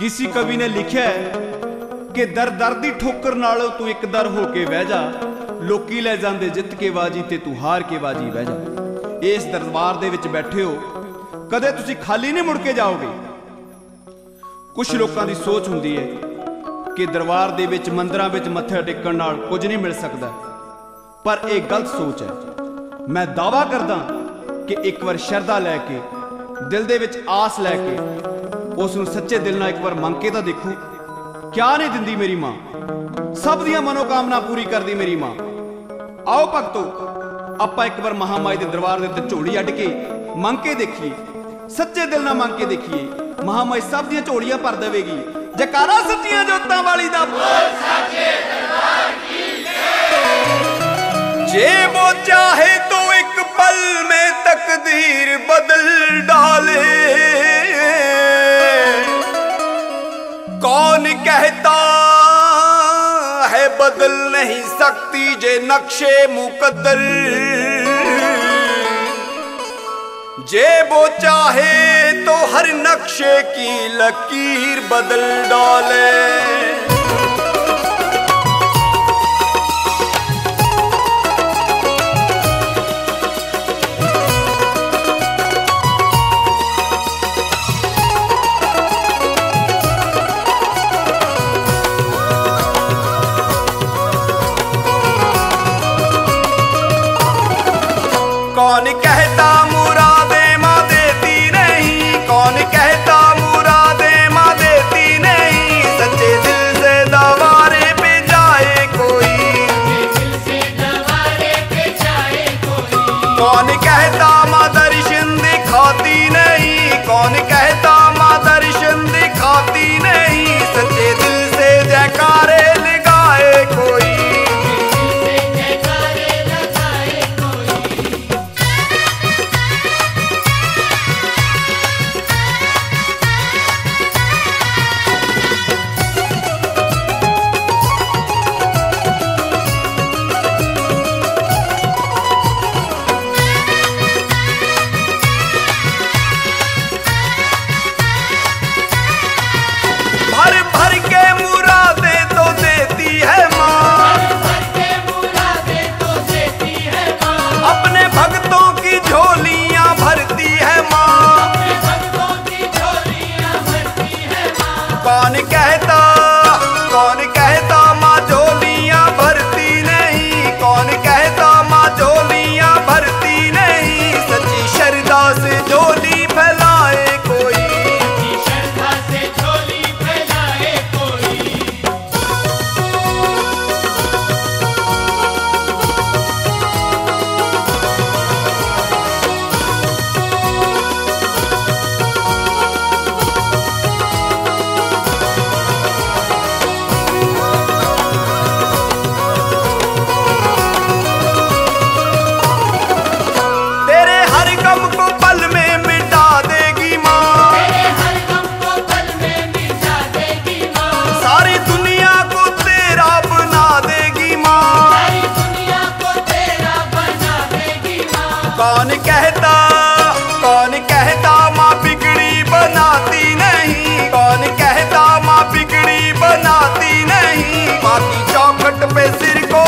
ਕਿਸੇ ਕਵੀ ਨੇ ਲਿਖਿਆ ਹੈ ਕਿ ਦਰ ਦਰ ਦੀ ਠੋਕਰ ਨਾਲ ਤੂੰ ਇੱਕ ਦਰ ਹੋ ਕੇ ਬਹਿ ਜਾ, ਲੋਕੀ ਲੈ ਜਾਂਦੇ ਜਿੱਤ ਕੇ ਬਾਜੀ ਤੇ ਤੂੰ ਹਾਰ ਕੇ ਬਾਜੀ ਬਹਿ ਜਾ। ਇਸ ਦਰਬਾਰ ਦੇ ਵਿੱਚ ਬੈਠੇ ਹੋ, ਕਦੇ ਤੁਸੀਂ ਖਾਲੀ ਨਹੀਂ ਮੁੜ ਕੇ ਜਾਓਗੇ? ਕੁਝ ਲੋਕਾਂ ਦੀ ਸੋਚ ਹੁੰਦੀ ਹੈ ਕਿ ਦਰਬਾਰ ਦੇ ਵਿੱਚ, ਮੰਦਰਾਂ ਵਿੱਚ ਮੱਥਾ ਟੇਕਣ ਨਾਲ ਕੁਝ ਨਹੀਂ ਮਿਲ ਸਕਦਾ। ਪਰ ਇਹ ਗਲਤ ਸੋਚ ਹੈ। ਮੈਂ ਦਾਵਾ ਕਰਦਾ ਕਿ ਇੱਕ ਵਾਰ ਸ਼ਰਧਾ ਲੈ ਕੇ, ਦਿਲ ਦੇ ਵਿੱਚ ਆਸ ਲੈ ਕੇ ਉਸ ਨੂੰ ਸੱਚੇ ਦਿਲ ਨਾਲ ਇੱਕ ਵਾਰ ਮੰਗ ਕੇ ਤਾਂ ਦੇਖੋ। ਕਿਆ ਨਹੀਂ ਦਿੰਦੀ ਮੇਰੀ ਮਾਂ? ਸਭ ਦੀਆਂ ਮਨੋਕਾਮਨਾ ਪੂਰੀ ਕਰਦੀ ਮੇਰੀ ਮਾਂ। ਆਓ ਭਗਤੋ, ਆਪਾਂ ਇੱਕ ਵਾਰ ਮਹਾਮਾਈ ਦੇ ਦਰਬਾਰ ਦੇ ਉੱਤੇ ਝੋਲੀ ਅੱਡ ਕੇ ਮੰਗ ਕੇ ਦੇਖੀਏ। ਸੱਚੇ ਦਿਲ ਨਾਲ ਮੰਗ ਕੇ ਦੇਖੀਏ। ਮਹਾਮਾਈ ਸਭ ਦੀਆਂ ਝੋਲੀਆਂ ਭਰ ਦੇਵੇਗੀ। ਜਕਾਰਾ ਸੱਚੀਆਂ ਜੋਤਾਂ ਵਾਲੀ बदल नहीं सकती जे नक्शे मुकद्दर। जे वो चाहे तो हर नक्शे की लकीर बदल डाले। कौन कहता कौन कहता? कौन कहता माँ बिगड़ी बनाती नहीं? कौन कहता माँ बिगड़ी बनाती नहीं? माँ की चौखट पे सिर को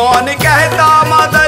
कौन कहता मदद